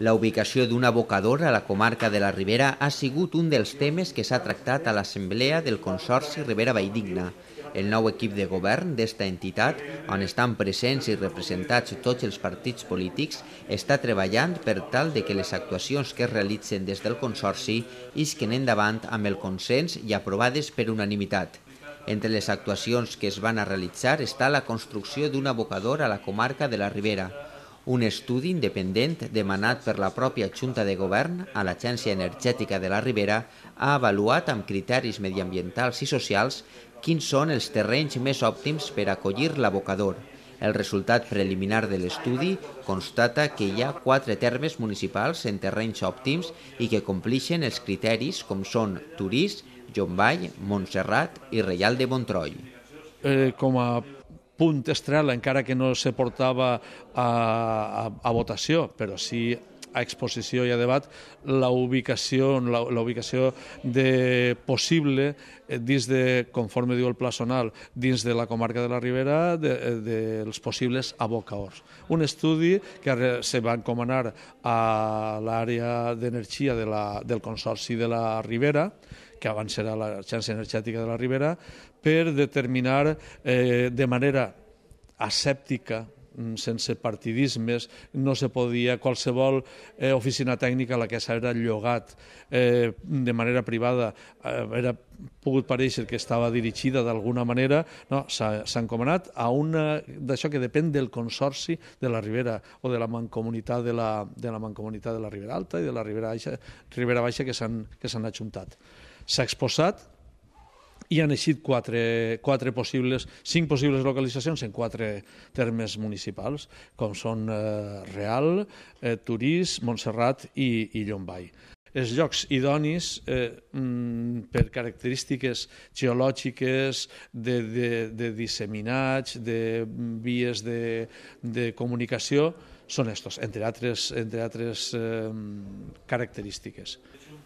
La ubicació d'un abocador a la comarca de la Ribera ha sigut un dels temes que s'ha tractat a l'Assemblea del Consorci Ribera Valldigna. El nou equip de govern d'esta entitat, on estan presents i representats tots els partits polítics, està treballant per tal de que les actuacions que es realitzen des del Consorci isquen endavant amb el consens i aprovades per unanimitat. Entre les actuacions que es van a realitzar està la construcció d'un abocador a la comarca de la Ribera, un estudi independent demanat per la pròpia Junta de Govern a l'Agència Energètica de la Ribera ha avaluat amb criteris mediambientals i socials quins són els terrenys més òptims per acollir l'abocador. El resultat preliminar de l'estudi constata que hi ha quatre termes municipals en terrenys òptims i que complixen els criteris com són Turís, Jomball, Montserrat i Reial de Montroi. Eh, com a punt estrella, encara que no se portava a, a, a votació, però sí a exposició i a debat la ubicació, la, la ubicació de possible eh, dins de, conforme diu el pla zonal, dins de la comarca de la Ribera, dels de, de possibles abocaors. Un estudi que se va encomanar a l'àrea d'energia de la, del Consorci de la Ribera, que abans era l'Agència Energètica de la Ribera, per determinar eh, de manera asèptica, mm, sense partidismes, no se podia, qualsevol eh, oficina tècnica a la que s'ha llogat eh, de manera privada eh, era pogut pareixer que estava dirigida d'alguna manera, no, s'ha encomanat a una d'això que depèn del consorci de la Ribera o de la mancomunitat de la, de la mancomunitat de la Ribera Alta i de la Ribera Baixa, Ribera Baixa que s'han ajuntat. S'ha exposat, i han eixit quatre, quatre possibles, cinc possibles localitzacions en quatre termes municipals, com són eh, Real, eh, Turís, Montserrat i, i Llombai. Els llocs idonis, eh, mm, per característiques geològiques, de, de, de disseminats, de vies de, de comunicació, són estos, entre altres, entre altres eh, característiques.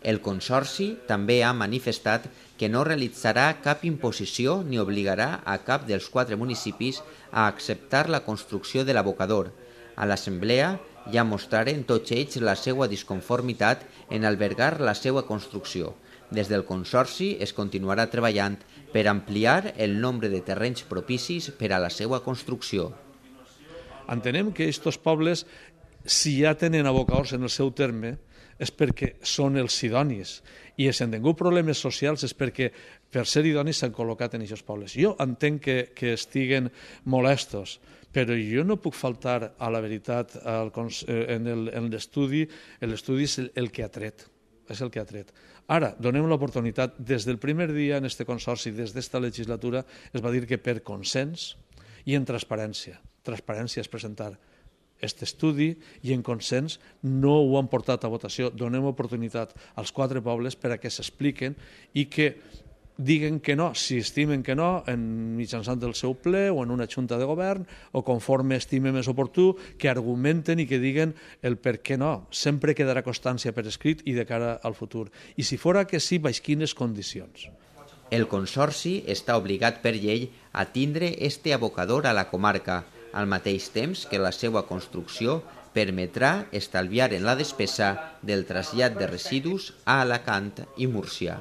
El Consorci també ha manifestat que no realitzarà cap imposició ni obligarà a cap dels quatre municipis a acceptar la construcció de l'abocador. A l'Assemblea ja mostraren tots ells la seva disconformitat en albergar la seva construcció. Des del Consorci es continuarà treballant per ampliar el nombre de terrenys propicis per a la seva construcció. Entenem que aquests pobles, si ja tenen abocadors en el seu terme, és perquè són els idonis i si han tingut problemes socials és perquè per ser idonis s'han col·locat en aquests pobles. Jo entenc que, que estiguen molestos, però jo no puc faltar a la veritat al, eh, en l'estudi, l'estudi és el, el que ha tret, és el que ha tret. Ara, donem l'oportunitat, des del primer dia en este consorci, des d'esta legislatura, es va dir que per consens i en transparència, transparència és presentar aquest estudi i en consens no ho han portat a votació. Donem oportunitat als quatre pobles per a que s'expliquen i que diguen que no, si estimen que no, en mitjançant el seu ple o en una junta de govern, o conforme estime més oportú, que argumenten i que diguen el per què no. Sempre quedarà constància per escrit i de cara al futur. I si fora que sí, baix quines condicions. El Consorci està obligat per llei a tindre este abocador a la comarca, al mateix temps que la seva construcció permetrà estalviar en la despesa del trasllat de residus a Alacant i Múrcia.